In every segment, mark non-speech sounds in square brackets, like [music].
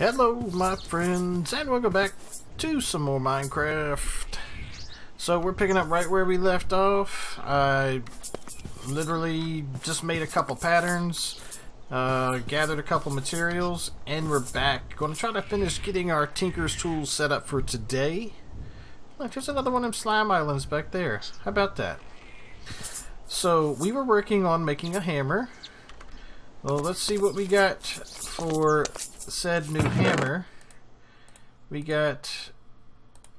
Hello, my friends, and welcome back to some more Minecraft. So we're picking up right where we left off. I literally just made a couple patterns, uh, gathered a couple materials, and we're back. Going to try to finish getting our Tinker's tools set up for today. Look, there's another one of slime islands back there. How about that? So we were working on making a hammer. Well, let's see what we got for said new hammer. We got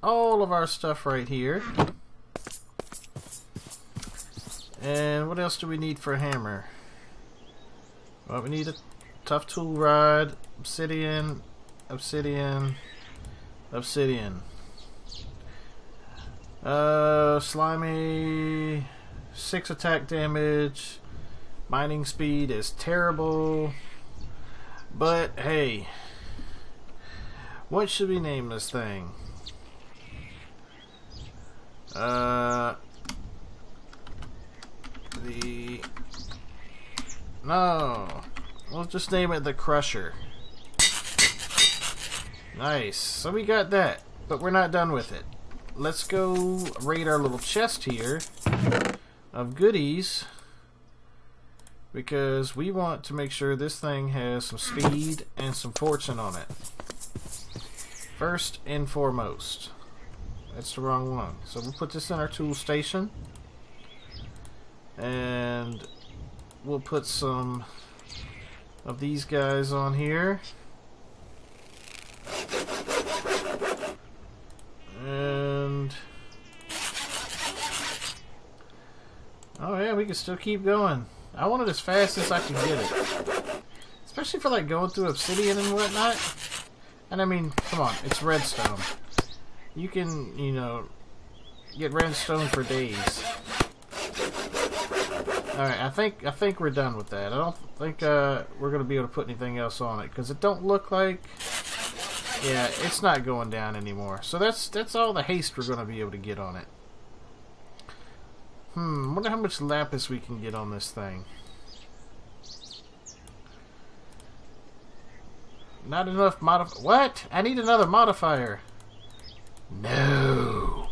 all of our stuff right here. And what else do we need for a hammer? Well, we need a tough tool rod, obsidian, obsidian, obsidian. Uh, slimy, six attack damage, mining speed is terrible. But hey, what should we name this thing? Uh, the no, we'll just name it the Crusher. Nice. So we got that, but we're not done with it. Let's go raid our little chest here of goodies because we want to make sure this thing has some speed and some fortune on it. First and foremost. That's the wrong one. So we'll put this in our tool station. And we'll put some of these guys on here. And... Oh yeah, we can still keep going. I want it as fast as I can get it. Especially for like going through obsidian and whatnot. And I mean, come on, it's redstone. You can, you know, get redstone for days. Alright, I think I think we're done with that. I don't think uh, we're going to be able to put anything else on it. Because it don't look like... Yeah, it's not going down anymore. So that's that's all the haste we're going to be able to get on it. Hmm, wonder how much lapis we can get on this thing. Not enough modif- What? I need another modifier. No.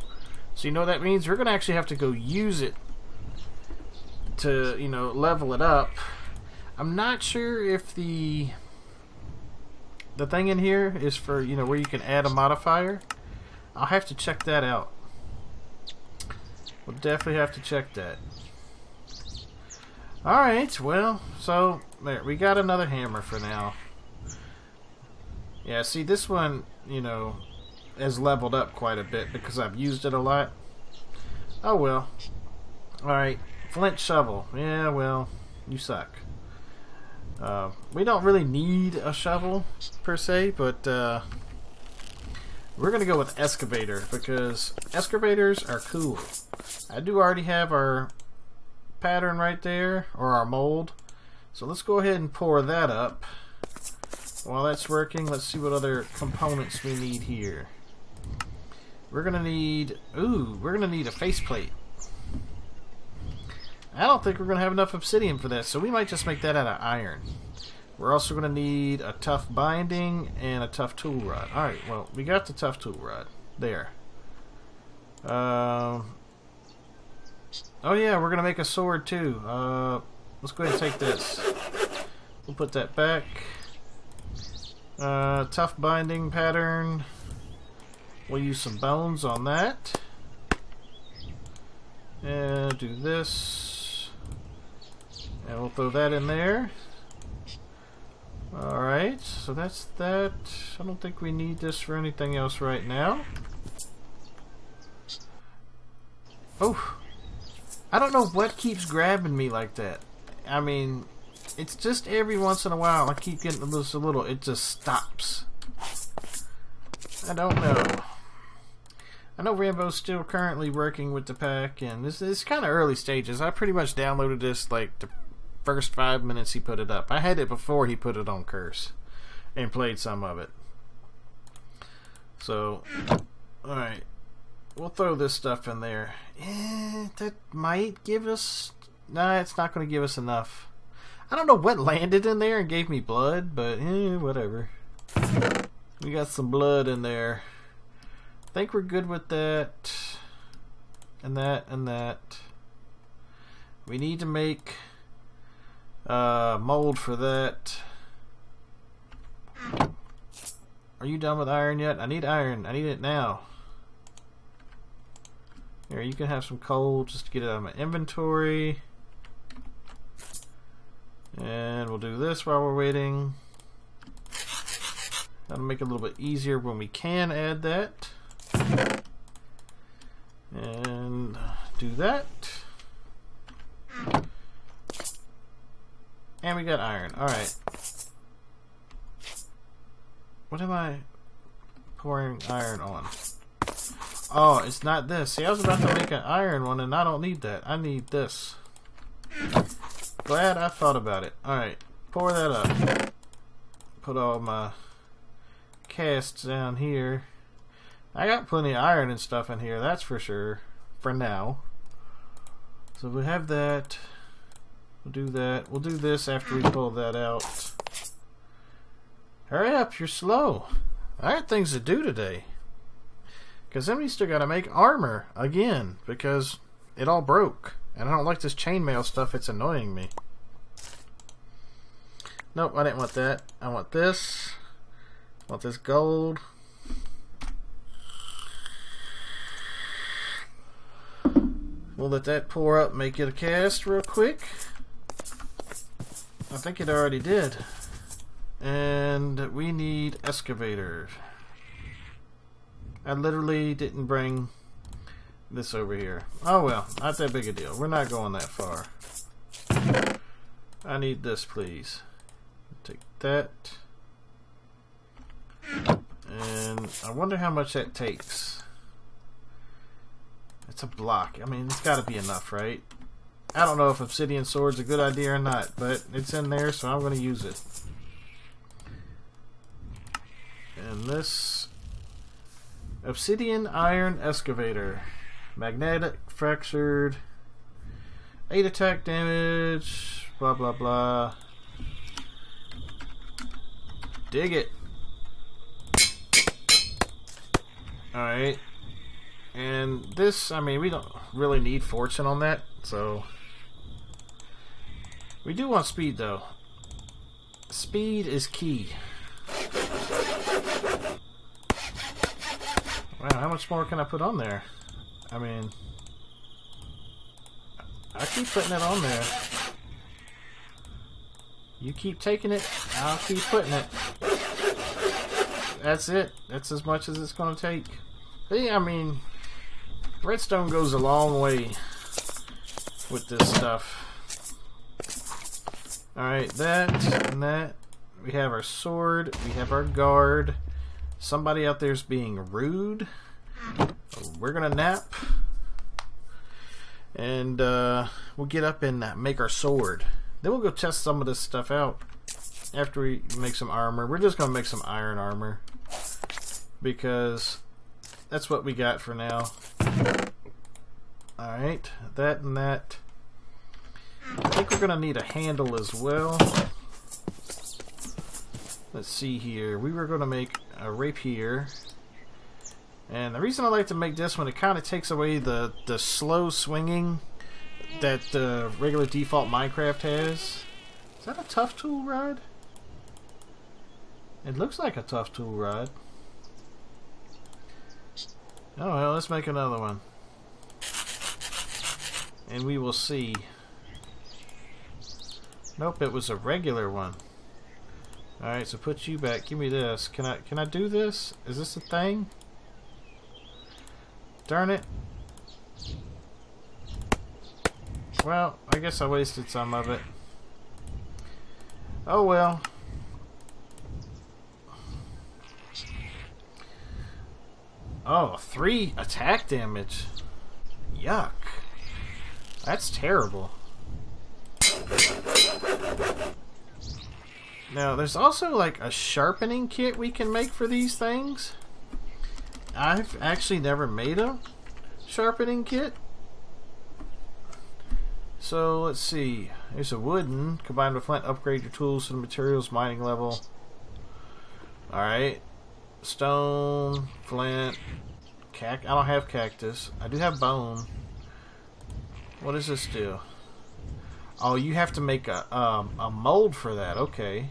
So you know what that means? We're going to actually have to go use it to, you know, level it up. I'm not sure if the the thing in here is for, you know, where you can add a modifier. I'll have to check that out. We'll definitely have to check that. Alright, well, so, there, we got another hammer for now. Yeah, see, this one, you know, has leveled up quite a bit because I've used it a lot. Oh, well. Alright, flint shovel. Yeah, well, you suck. Uh, we don't really need a shovel, per se, but, uh, we're going to go with excavator because excavators are cool. I do already have our pattern right there, or our mold. So let's go ahead and pour that up. While that's working, let's see what other components we need here. We're to need... Ooh, we're to need a faceplate. I don't think we're to have enough obsidian for that, so we might just make that out of iron. We're also to need a tough binding and a tough tool rod. Alright, well, we got the tough tool rod. There. Um, oh yeah, we're to make a sword too. Uh, let's go ahead and take this. We'll put that back. Uh, tough binding pattern. We'll use some bones on that. And do this. And we'll throw that in there. Alright, so that's that. I don't think we need this for anything else right now. Oh! I don't know what keeps grabbing me like that. I mean, it's just every once in a while I keep getting this a little, it just stops. I don't know. I know Rambo's still currently working with the pack, and this is kind of early stages. I pretty much downloaded this like the first five minutes he put it up. I had it before he put it on Curse and played some of it. So, alright. We'll throw this stuff in there. Eh, that might give us... Nah, it's not going to give us enough. I don't know what landed in there and gave me blood, but eh, whatever. We got some blood in there. I think we're good with that. And that and that. We need to make uh, mold for that. Are you done with iron yet? I need iron. I need it now. Here, you can have some coal just to get it out of my inventory. And we'll do this while we're waiting. That'll make it a little bit easier when we can add that. And do that. And we got iron. Alright. What am I pouring iron on? Oh, it's not this. See, I was about to make an iron one, and I don't need that. I need this. Glad I thought about it. Alright, pour that up. Put all my casts down here. I got plenty of iron and stuff in here, that's for sure. For now. So we have that. We'll do that. We'll do this after we pull that out. Hurry up, you're slow. I got things to do today. Because then we still got to make armor again because it all broke. And I don't like this chainmail stuff. It's annoying me. Nope, I didn't want that. I want this. I want this gold. We'll let that pour up, make it a cast real quick. I think it already did. And we need excavators. I literally didn't bring this over here. Oh well, not that big a deal. We're not going that far. I need this, please. Take that. And I wonder how much that takes. It's a block. I mean, it's got to be enough, right? I don't know if obsidian sword's a good idea or not, but it's in there, so I'm going to use it. And this Obsidian Iron Excavator. Magnetic Fractured. 8 attack damage. Blah, blah, blah. Dig it. Alright. And this, I mean, we don't really need fortune on that, so... We do want speed, though. Speed is key. Wow, how much more can I put on there? I mean... I keep putting it on there. You keep taking it, I'll keep putting it. That's it. That's as much as it's going to take. See, I mean, redstone goes a long way with this stuff. Alright, that and that. We have our sword. We have our guard. Somebody out there's being rude. We're gonna nap. And uh, we'll get up and make our sword. Then we'll go test some of this stuff out. After we make some armor. We're just gonna make some iron armor. Because that's what we got for now. Alright, that and that. I think we're gonna need a handle as well. Let's see here. We were to make a rapier. And the reason I like to make this one, it kind of takes away the, the slow swinging that the regular default Minecraft has. Is that a tough tool rod? It looks like a tough tool rod. Oh well, let's make another one. And we will see. Nope, it was a regular one. Alright, so put you back. Give me this. Can I can I do this? Is this a thing? Darn it. Well, I guess I wasted some of it. Oh well. Oh, three attack damage. Yuck. That's terrible. Now, there's also like a sharpening kit we can make for these things. I've actually never made a sharpening kit. So, let's see. There's a wooden. Combined with flint, upgrade your tools to the materials mining level. Alright. Stone, flint, cac. I don't have cactus. I do have bone. What does this do? Oh, you have to make a um, a mold for that. Okay.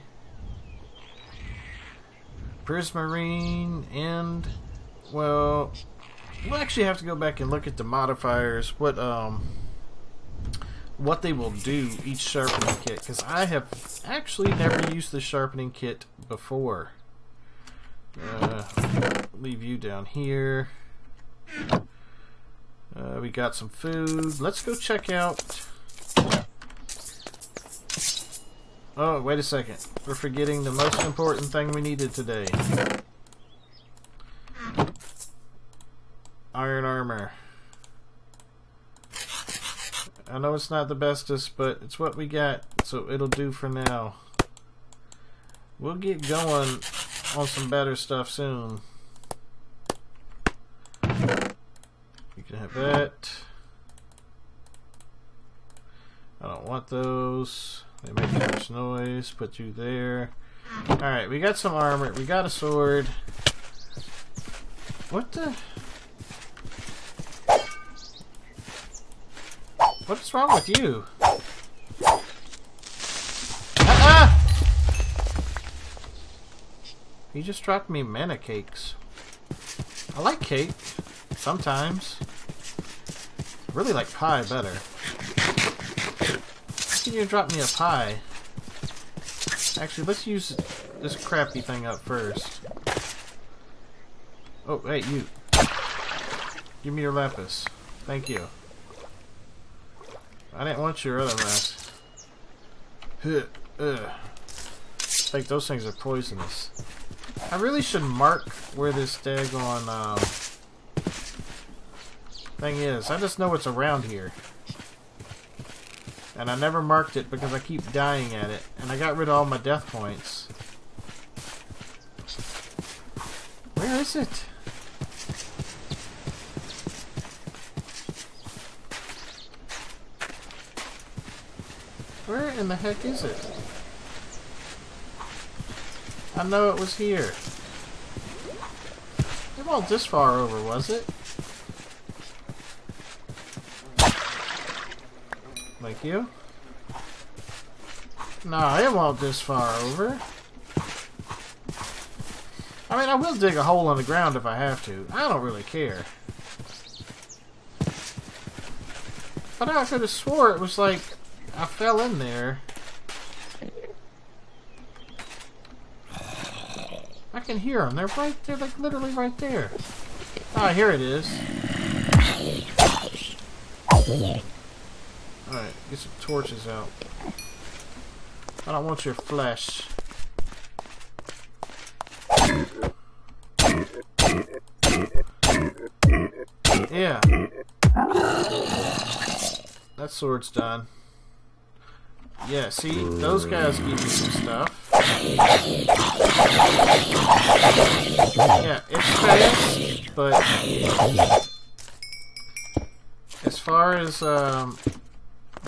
Prismarine and well, we'll actually have to go back and look at the modifiers. What um what they will do each sharpening kit because I have actually never used the sharpening kit before. Uh, leave you down here. Uh, we got some food. Let's go check out. Oh, wait a second. We're forgetting the most important thing we needed today. Iron armor. I know it's not the bestest, but it's what we got, so it'll do for now. We'll get going on some better stuff soon. You can have that. I don't want those. They make too much noise. Put you there. Alright, we got some armor. We got a sword. What the... What's wrong with you? Ah! He just dropped me mana cakes. I like cake. Sometimes. really like pie better. Can you drop me a pie? Actually, let's use this crappy thing up first. Oh, hey, you. Give me your lapis. Thank you. I didn't want your other mess. Ugh. I think those things are poisonous. I really should mark where this daggone um, thing is. I just know it's around here. And I never marked it because I keep dying at it. And I got rid of all my death points. Where is it? Where in the heck is it? I know it was here. It wasn't this far over, was it? Thank you. No, it won't this far over. I mean, I will dig a hole in the ground if I have to. I don't really care. But I could have swore it was like I fell in there. I can hear them. They're right there, like literally right there. Ah, here it is. Alright, get some torches out. I don't want your flesh. Yeah. That sword's done. Yeah, see? Those guys give you some stuff. Yeah, it's fast, but as far as um,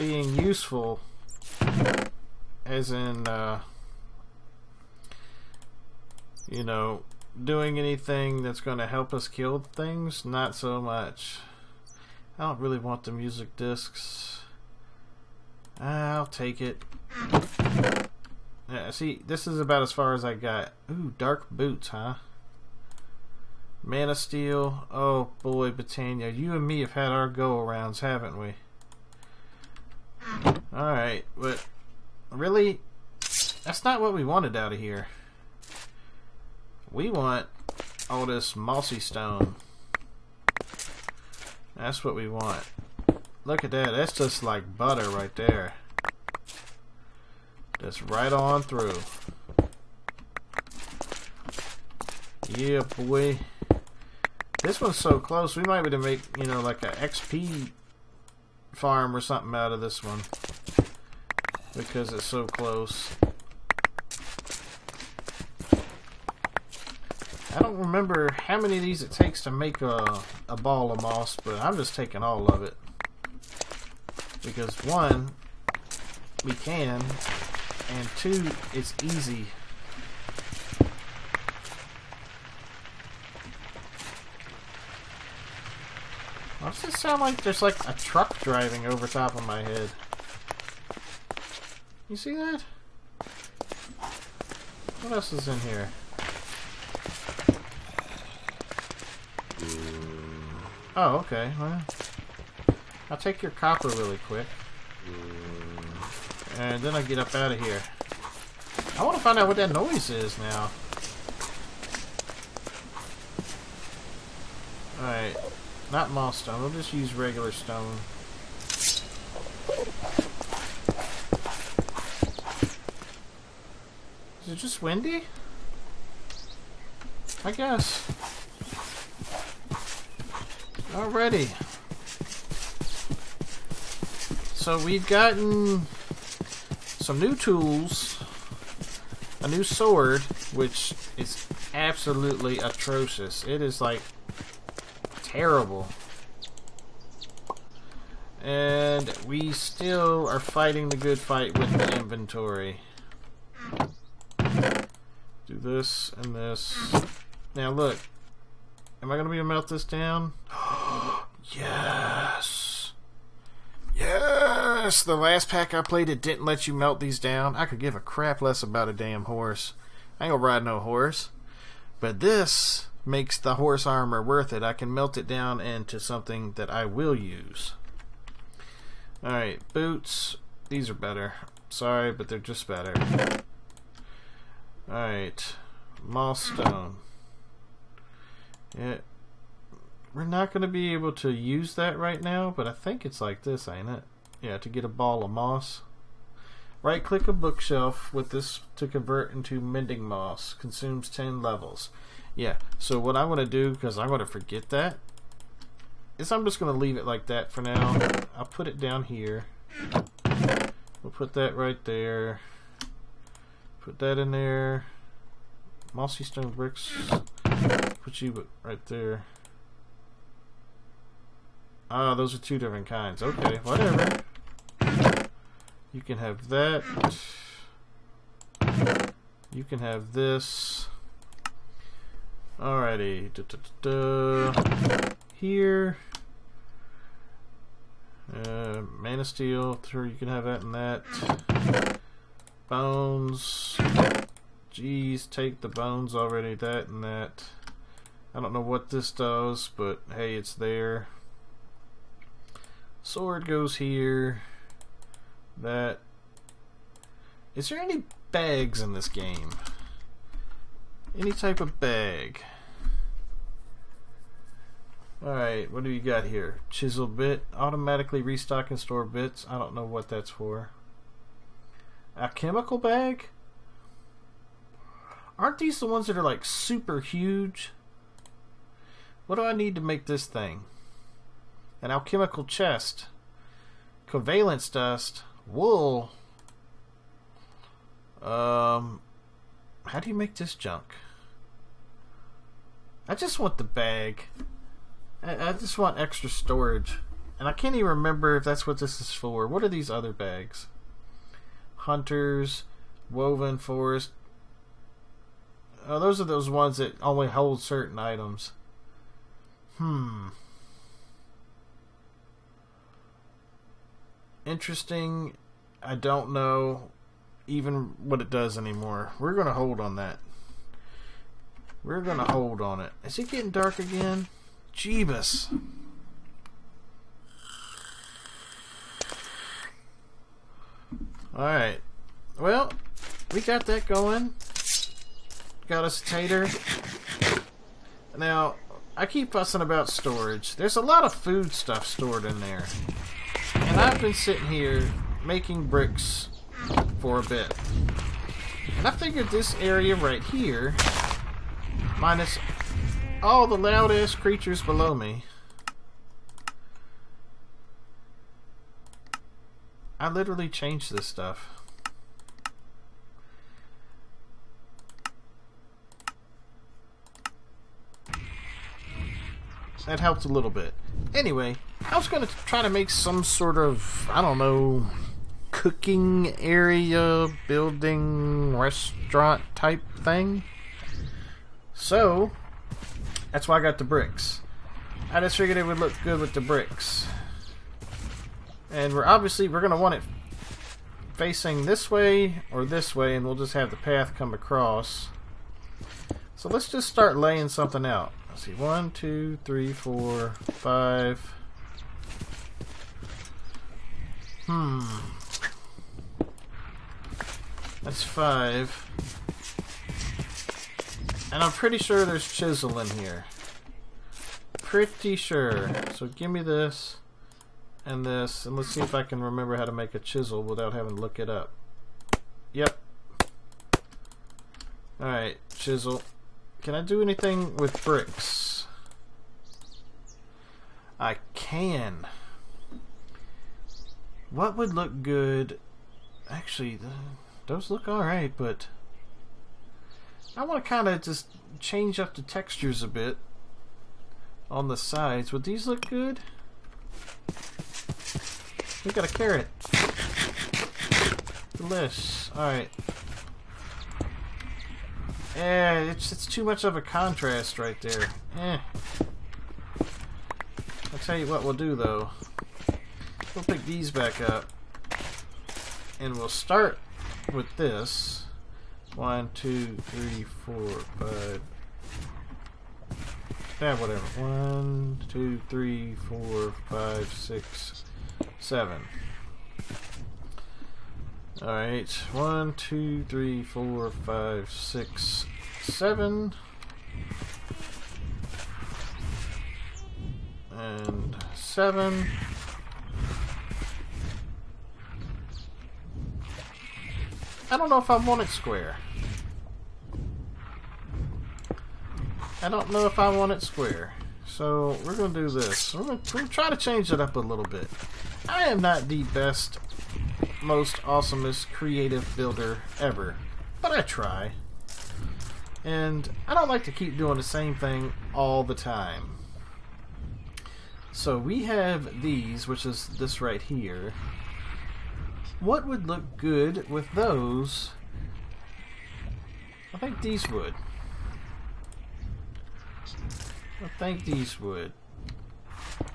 being useful, as in, uh, you know, doing anything that's going to help us kill things, not so much. I don't really want the music discs. I'll take it. Yeah, see, this is about as far as I got. Ooh, dark boots, huh? Manasteel. Oh boy, Botania, you and me have had our go-arounds, haven't we? Alright, but really, that's not what we wanted out of here. We want all this mossy stone. That's what we want. Look at that. That's just like butter right there. Just right on through. Yeah, boy. This one's so close. We might be to make, you know, like a XP farm or something out of this one. Because it's so close. I don't remember how many of these it takes to make a, a ball of moss, but I'm just taking all of it. Because one, we can, and two, it's easy. Why does it sound like there's like a truck driving over top of my head? You see that? What else is in here? Oh, okay. Well, I'll take your copper really quick. And then I'll get up out of here. I want to find out what that noise is now. Alright. Not moss stone. We'll just use regular stone. Is it just windy? I guess. Already. So we've gotten some new tools, a new sword, which is absolutely atrocious. It is like terrible. And we still are fighting the good fight with the inventory. Do this and this. Now look. Am I going to be able to melt this down? [gasps] yes! Yes! The last pack I played, it didn't let you melt these down. I could give a crap less about a damn horse. I ain't gonna ride no horse. But this makes the horse armor worth it. I can melt it down into something that I will use. Alright, boots. These are better. Sorry, but they're just better. Alright. Moss stone. Yeah. We're not going to be able to use that right now, but I think it's like this, ain't it? Yeah, to get a ball of moss. Right click a bookshelf with this to convert into mending moss. Consumes 10 levels. Yeah, so what I want to do, because I'm going to forget that, is I'm just going to leave it like that for now. I'll put it down here. We'll put that right there. Put that in there. Mossy stone bricks. Put you right there. Ah, those are two different kinds. Okay, whatever. You can have that. You can have this. Alrighty. Here. Uh, Manasteel. Sure, you can have that and that. Bones. Jeez, take the bones already. That and that. I don't know what this does, but hey, it's there. Sword goes here. That. Is there any bags in this game? Any type of bag? Alright, what do you got here? Chisel bit. Automatically restock and store bits. I don't know what that's for. Alchemical bag? Aren't these the ones that are like super huge? What do I need to make this thing? An alchemical chest. Covalence dust. Wool. Um, how do you make this junk? I just want the bag. I, I just want extra storage. And I can't even remember if that's what this is for. What are these other bags? Hunters, woven forest. Oh, those are those ones that only hold certain items. Hmm. Interesting. I don't know even what it does anymore. We're going to hold on that. We're going to hold on it. Is it getting dark again? Jeebus. Alright. Well, we got that going. Got us a tater. Now, I keep fussing about storage. There's a lot of food stuff stored in there. And I've been sitting here making bricks for a bit. And I figured this area right here, minus all the loud ass creatures below me, I literally changed this stuff. That helped a little bit. Anyway, I was going to try to make some sort of, I don't know, cooking area, building, restaurant type thing. So, that's why I got the bricks. I just figured it would look good with the bricks. And we're obviously, we're going to want it facing this way or this way, and we'll just have the path come across. So let's just start laying something out. Let's see, one, two, three, four, five. Hmm. That's five. And I'm pretty sure there's chisel in here. Pretty sure. So give me this and this, and let's see if I can remember how to make a chisel without having to look it up. Yep. Alright, chisel. Can I do anything with bricks? I can. What would look good? Actually, the, those look alright, but I want to kind of just change up the textures a bit on the sides. Would these look good? We got a carrot. Delish. Alright. Eh, it's, it's too much of a contrast right there. Eh. I'll tell you what we'll do though. We'll pick these back up. And we'll start with this. One, two, three, four, five. Yeah, whatever. One, two, three, four, five, six, seven. Alright, one, two, three, four, five, six, seven. And seven. I don't know if I want it square. I don't know if I want it square. So we're going to do this. We're going to try to change it up a little bit. I am not the best, most awesomest creative builder ever, but I try. And I don't like to keep doing the same thing all the time. So we have these, which is this right here. What would look good with those? I think these would. I think these would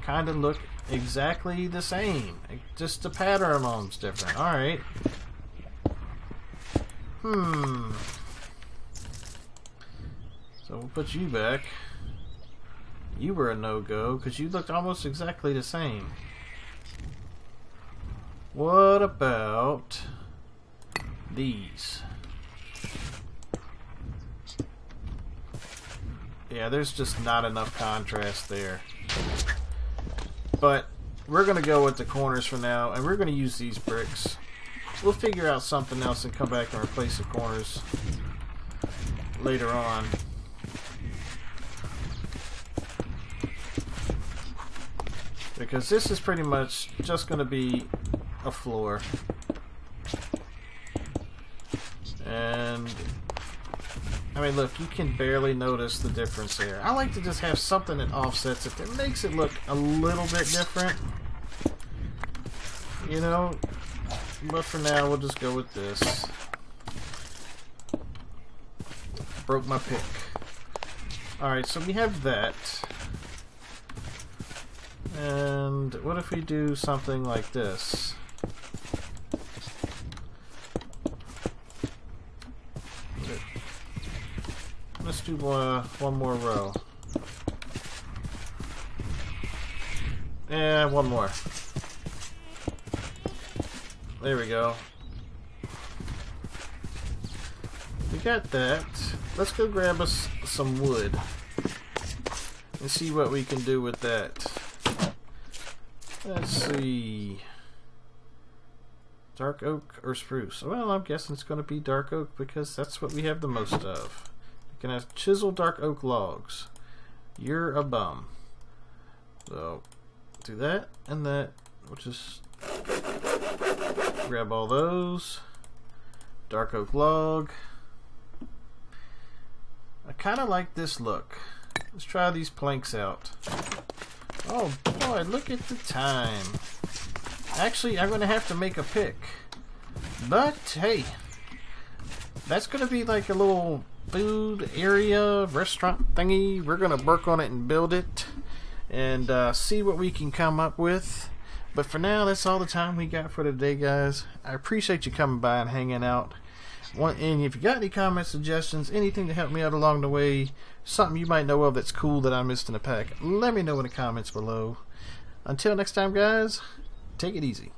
kind of look exactly the same. Just the pattern on them's different. Alright. Hmm. So we'll put you back. You were a no-go because you looked almost exactly the same. What about these? Yeah, there's just not enough contrast there. But we're going to go with the corners for now, and we're going to use these bricks. We'll figure out something else and come back and replace the corners later on. Because this is pretty much just going to be a floor. And I mean, look, you can barely notice the difference there. I like to just have something that offsets it that makes it look a little bit different. You know? But for now, we'll just go with this. Broke my pick. Alright, so we have that. And what if we do something like this? Let's uh, one more row. And one more. There we go. We got that. Let's go grab us some wood and see what we can do with that. Let's see. Dark oak or spruce? Well, I'm guessing it's going to be dark oak because that's what we have the most of. Can have chisel dark oak logs. You're a bum. So, do that and that. We'll just grab all those. Dark oak log. I kind of like this look. Let's try these planks out. Oh boy, look at the time. Actually, I'm going to have to make a pick. But, hey. That's going to be like a little food area, restaurant thingy. We're going to work on it and build it. and uh, see what we can come up with. But for now, that's all the time we got for today, guys. I appreciate you coming by and hanging out. And if you got any comments, suggestions, anything to help me out along the way, something you might know of that's cool that I missed in the pack, let me know in the comments below. Until next time, guys, take it easy.